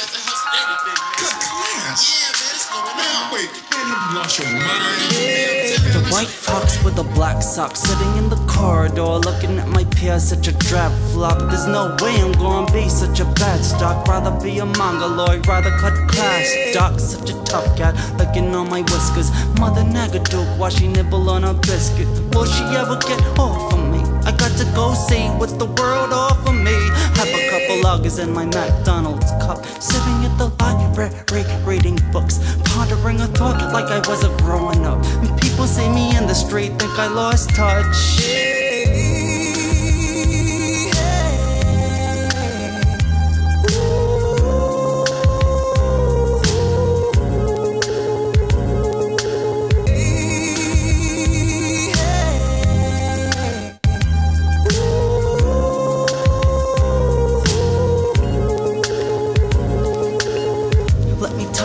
The white fox with the black socks sitting in the corridor looking at my peer such a drab flop. There's no way I'm gonna be such a bad stock. Rather be a mongoloid, rather cut class. Doc, such a tough cat, licking on my whiskers. Mother Nagadook, why she nibble on her biscuit? Will she ever get off of me? I got to go see what the world offers couple loggers in my McDonald's cup, sitting at the library reading books, pondering a thought like I wasn't growing up. People see me in the street, think I lost touch.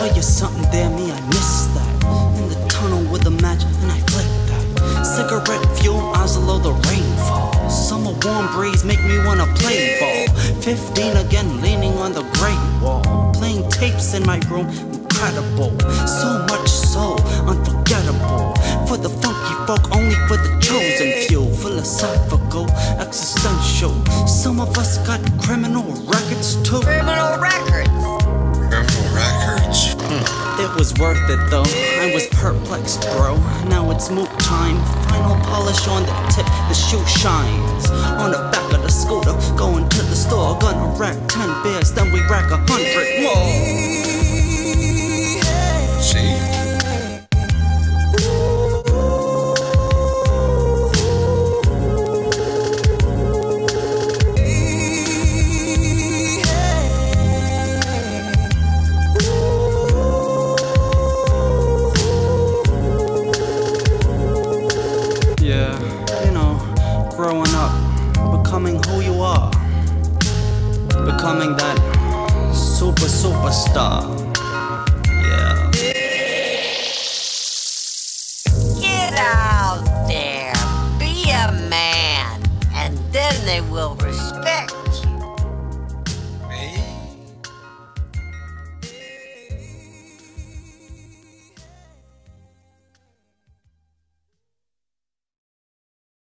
Tell you something there, me, I missed that. In the tunnel with a match, and I flicked that. Cigarette fuel, eyes below the rainfall. Summer warm breeze make me wanna play ball. 15 again, leaning on the great wall. Playing tapes in my room, incredible. So much so, unforgettable. For the funky folk, only for the chosen few. Philosophical, existential. Some of us got criminal records too. Criminal records. Was worth it though. I was perplexed, bro. Now it's mook time. Final polish on the tip, the shoe shines. On the back of the scooter, going to the store, gonna rack 10 beers, then we rack a hundred Yeah, you know, growing up, becoming who you are, becoming that super superstar.